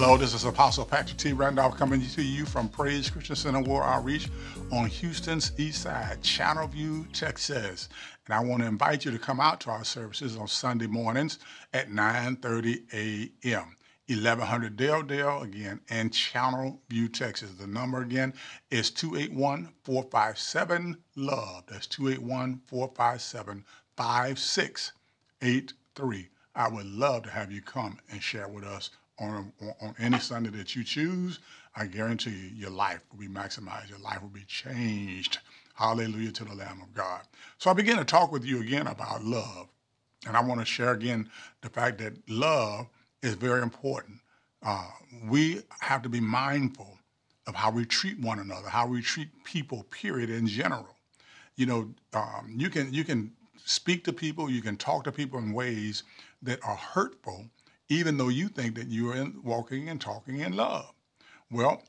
Hello, this is Apostle Patrick T. Randolph coming to you from Praise Christian Center World Outreach on Houston's East Side, Channelview, Texas. And I want to invite you to come out to our services on Sunday mornings at 9.30 a.m. 1100 Dale Dale again in Channelview, Texas. The number again is 281-457-LOVE. That's 281-457-5683. I would love to have you come and share with us on, on any Sunday that you choose. I guarantee you, your life will be maximized. Your life will be changed. Hallelujah to the Lamb of God. So I begin to talk with you again about love. And I want to share again the fact that love is very important. Uh, we have to be mindful of how we treat one another, how we treat people, period, in general. You know, um, you can you can speak to people, you can talk to people in ways that are hurtful, even though you think that you are in, walking and talking in love. Well,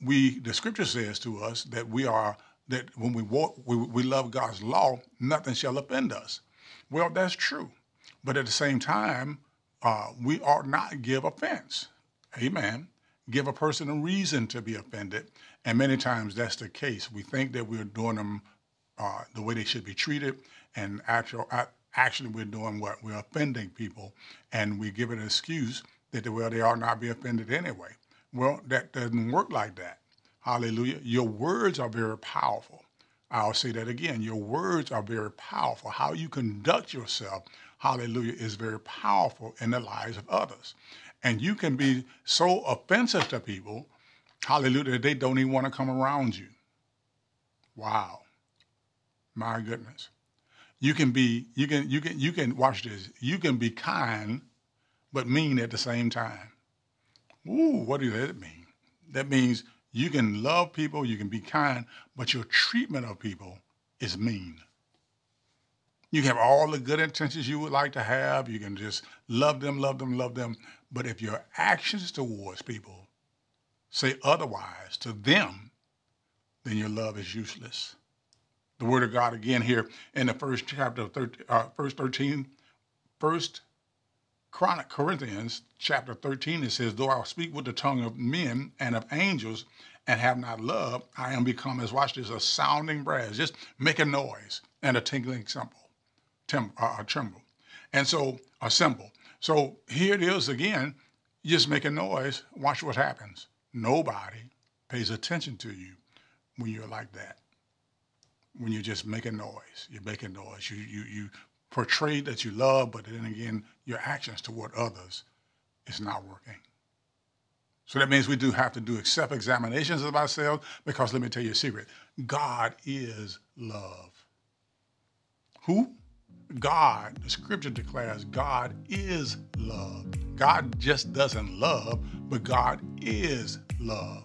we the scripture says to us that we are that when we walk, we, we love God's law, nothing shall offend us. Well, that's true, but at the same time, uh, we ought not give offense. Amen. Give a person a reason to be offended, and many times that's the case. We think that we're doing them uh, the way they should be treated, and actual, actually we're doing what? We're offending people, and we give it an excuse that well they ought not be offended anyway. Well, that doesn't work like that. Hallelujah. Your words are very powerful. I'll say that again. Your words are very powerful. How you conduct yourself, hallelujah, is very powerful in the lives of others. And you can be so offensive to people, hallelujah, that they don't even want to come around you. Wow. My goodness. You can be, you can, you can, you can, watch this. You can be kind, but mean at the same time. Ooh, what does that mean? That means you can love people, you can be kind, but your treatment of people is mean. You have all the good intentions you would like to have. You can just love them, love them, love them. But if your actions towards people say otherwise to them, then your love is useless. The word of God again here in the first chapter of 13, uh, verse 13, first Chronic Corinthians chapter 13, it says, Though I speak with the tongue of men and of angels and have not love, I am become, as watch this, a sounding brass, just make a noise and a tinkling cymbal, uh, a tremble. And so, a cymbal. So here it is again, just make a noise, watch what happens. Nobody pays attention to you when you're like that. When you just make a noise, you're making noise. You, you, you portray that you love, but then again, your actions toward others is not working. So that means we do have to do self examinations of ourselves because let me tell you a secret God is love. Who? God, the scripture declares God is love. God just doesn't love, but God is love.